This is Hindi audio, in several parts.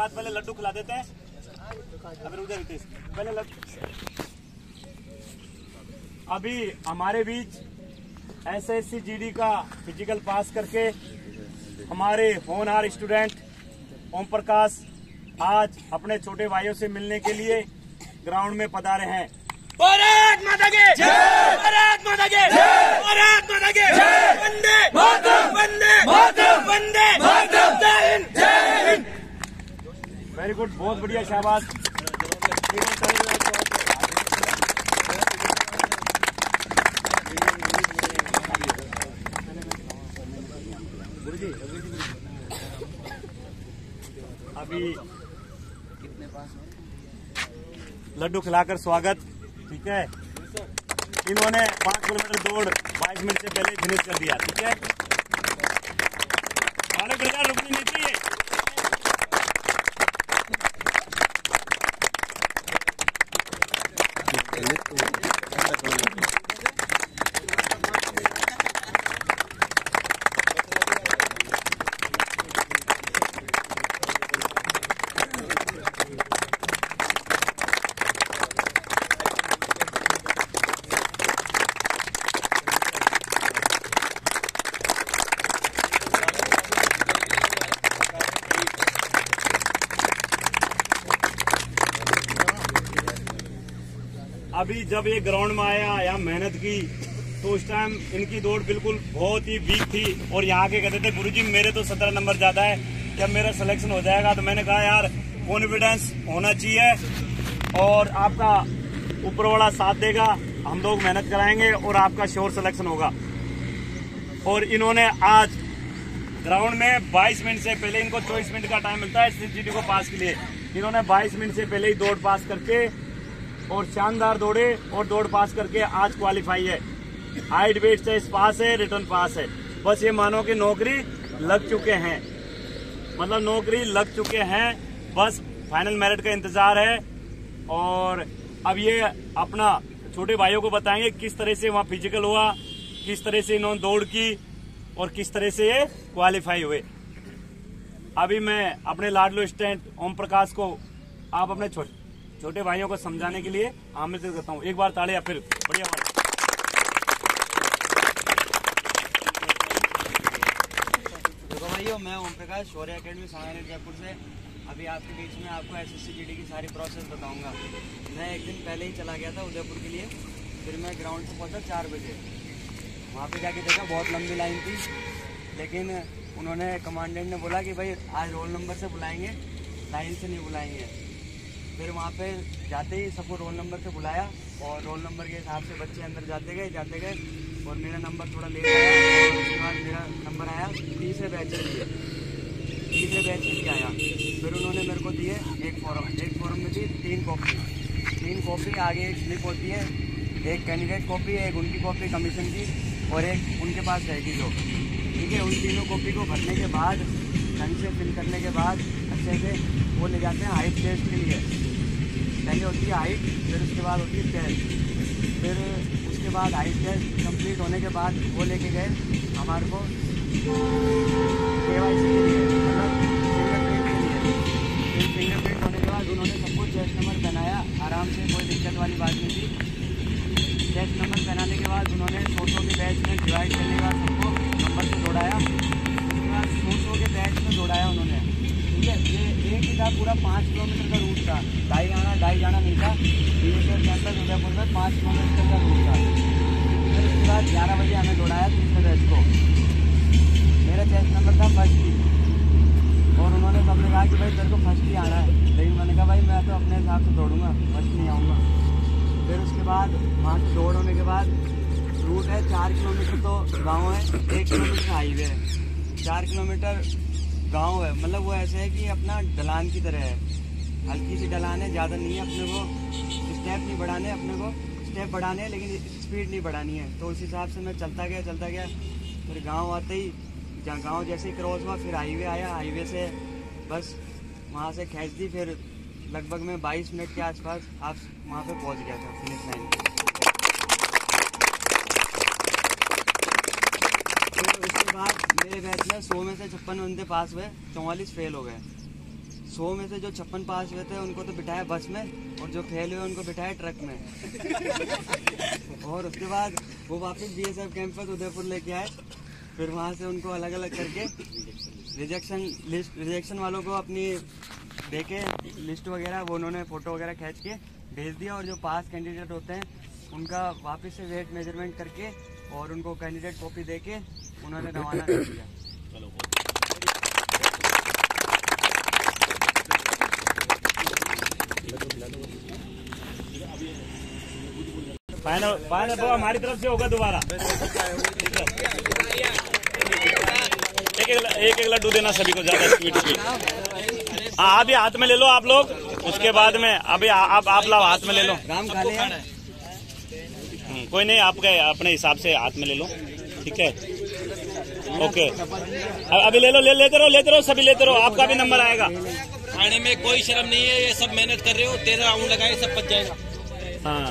बाद पहले लड्डू खिला देते हैं। अभी उधर पहले अभी हमारे बीच S S C G D का फ़िज़िकल पास करके हमारे होनहार स्टूडेंट ओम प्रकाश आज अपने छोटे भाइयों से मिलने के लिए ग्राउंड में पधारे हैं। माता भारत माता के भारत माता के वंदे मातरम वंदे मातरम वंदे मातरम जय हिंद जय हिंद वेरी गुड, बहुत बढ़िया, शाबाश। अभी लड्डू खिलाकर स्वागत, ठीक है? इन्होंने पाँच किलोमीटर दौड़ बाईस मिनट से पहले फिनिश कर दिया, ठीक है? रुकनी नहीं चाहिए। excelente. अभी जब ये ग्राउंड में आया, यहाँ मेहनत की तो उस टाइम इनकी दौड़ बिल्कुल बहुत ही वीक थी। और यहाँ के कहते थे, गुरुजी, मेरे तो सत्रह नंबर ज़्यादा है। क्या मेरा सिलेक्शन हो जाएगा? तो मैंने कहा, यार कॉन्फिडेंस होना चाहिए और आपका ऊपर वाला साथ देगा। हम लोग मेहनत कराएँगे और आपका श्योर सिलेक्शन होगा। और इन्होंने आज ग्राउंड में 22 मिनट से पहले इनको 24 मिनट का टाइम मिलता है सीजीटी को पास के लिए। इन्होंने 22 मिनट से पहले ही दौड़ पास करके और शानदार दौड़े और दौड़ पास करके आज क्वालिफाई है। हाइट वेट से पास है रिटर्न पास है। बस ये मानो कि नौकरी लग चुके हैं। मतलब नौकरी लग चुके हैं। बस फाइनल मेरिट का इंतज़ार है। और अब ये अपना छोटे भाइयों को बताएँगे किस तरह से वहाँ फ़िज़िकल हुआ, किस तरह से इन्होंने दौड़ की और किस तरह से ये क्वालिफाई हुए। अभी मैं अपने लाडलो स्टैंड ओम प्रकाश को आप अपने छोटे छोटे भाइयों को समझाने के लिए आमंत्रित करता हूँ। एक बार ताड़े या फिर बढ़िया बात मैं ओम प्रकाश, शौर्य अकेडमी सांगानेर जयपुर से। अभी आपके बीच में आपको एस एस की सारी प्रोसेस बताऊँगा। मैं एक दिन पहले ही चला गया था उदयपुर के लिए। फिर मैं ग्राउंड पे पहुँचा चार बजे। वहाँ पे जाके देखा बहुत लंबी लाइन थी। लेकिन उन्होंने कमांडेंट ने बोला कि भाई, आज रोल नंबर से बुलाएँगे। लाइन से नहीं बुलाएँगे। फिर वहाँ पे जाते ही सबको रोल नंबर से बुलाया और रोल नंबर के हिसाब से बच्चे अंदर जाते गए जाते गए और मेरा नंबर थोड़ा लेट आया। उसके बाद मेरा नंबर आया, तीसरे बैच के लिए। तीसरे बैच के आया। फिर उन्होंने मेरे को दिए एक फॉर्म एक फॉर्म में थी तीन कॉपी तीन कॉपी आगे एक स्लिप होती है, एक कैंडिडेट कॉपी एक उनकी कॉपी कमीशन की और एक उनके पास रहेगी जो ठीक है, उन तीनों कॉपी को भरने के बाद, ढंग से फिल करने के बाद अच्छे से वो ले जाते हैं हाइट टेस्ट के लिए। पहले होती है हाइट फिर उसके बाद होती है टेस्ट फिर उसके बाद हाइट टेस्ट कंप्लीट होने के बाद वो लेके गए हमारे को के वाई सी मतलब फिंगरप्रिंट के फिंगरप्रिंट होने के बाद उन्होंने सबको चेस्ट नंबर पहनाया आराम से, कोई दिक्कत वाली बात नहीं थी. चेस्ट नंबर पहनाने के बाद उन्होंने फ़ोटो के बैच में डिवाइड करने कहा कि फ़र्स्ट ही आना है। लेकिन मैंने कहा, भाई, मैं तो अपने हिसाब से दौड़ूँगा फ़र्स्ट नहीं आऊँगा। फिर उसके बाद वहाँ से दौड़ होने के बाद रूट है चार किलोमीटर तो गाँव है, एक किलोमीटर हाईवे है। चार किलोमीटर गाँव है। मतलब वो ऐसे है कि अपना ढलान की तरह है। हल्की सी ढलान है, ज़्यादा नहीं है अपने को स्टेप नहीं बढ़ाने अपने को। स्टेप बढ़ाने हैं, लेकिन स्पीड नहीं बढ़ानी है। तो उस हिसाब से मैं चलता गया चलता गया। फिर गाँव आते ही, जहाँ गाँव जैसे ही क्रॉस हुआ, फिर हाईवे आया। हाईवे से बस वहाँ से खींच दी फिर लगभग मैं 22 मिनट के आसपास आप वहाँ पे पहुँच गया था फिनिश लाइन फिर उसके बाद मेरे बैच में सौ में से छप्पन बंदे पास हुए, चौवालीस फेल हो गए। सौ में से जो छप्पन पास हुए थे, उनको तो बिठाया बस में, और जो फेल हुए, उनको बिठाया ट्रक में। और उसके बाद वो वापस B S F campus Udaipur लेके आए, फिर वहाँ से उनको अलग अलग करके रिजेक्शन लिस्ट रिजेक्शन वालों को अपनी देके लिस्ट वगैरह, वो उन्होंने फ़ोटो वगैरह खींच के भेज दिया और जो पास कैंडिडेट होते हैं, उनका वापस से वेट मेज़रमेंट करके और उनको कैंडिडेट कॉपी दे के उन्होंने रवाना कर दिया। फाइनल फाइनल हमारी तरफ़ से होगा दोबारा। एक एक एक एक लड्डू देना सभी को ज़्यादा स्वीट स्वीट हाँ अभी हाथ में ले लो आप लोग उसके बाद में अभी आप आप लाओ हाथ में ले लो। राम खा लिया हम्म, कोई नहीं आपके अपने हिसाब से हाथ में ले लो ठीक है? ओके। अभी ले लो ले लेते रहो लेते रहो सभी लेते रहो आपका भी नंबर आएगा। खाने में कोई शर्म नहीं है ये सब मेहनत कर रहे हो तेरह राउंड लगाए सब पच जाएगा। हाँ।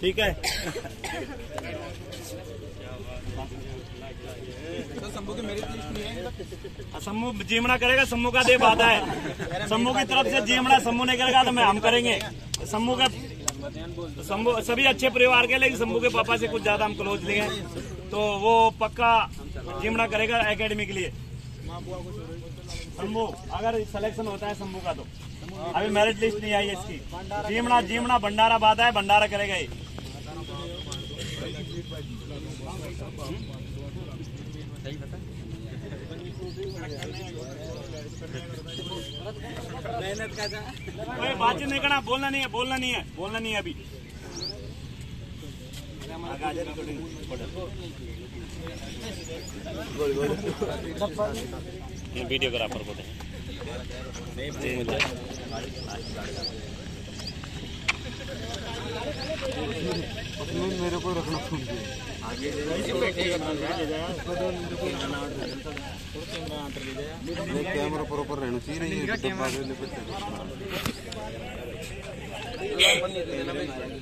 ठीक है। सम्मू जीमड़ा करेगा सम्मू का दे बात है। सम्मू की तरफ़ से जीमड़ा सम्मू नहीं करेगा तो मैं हम करेंगे। सम्मू का सम्मू सभी अच्छे परिवार के लेकिन सम्मू के पापा से कुछ ज़्यादा हम क्लोज लिए हैं। तो वो पक्का जीमड़ा करेगा एकेडमी के लिए। शंभू अगर सिलेक्शन होता है शंभू का तो। अभी मेरिट लिस्ट नहीं आई है इसकी। जीमना जीमना भंडारा बाधा है भंडारा करेगा ये। कोई बातचीत नहीं करना, बोलना नहीं है, बोलना नहीं है, बोलना नहीं है अभी। ये वीडियोग्राफर दे मेरे को रखना कैमरा प्रॉपर रहना चाहिए नहीं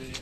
के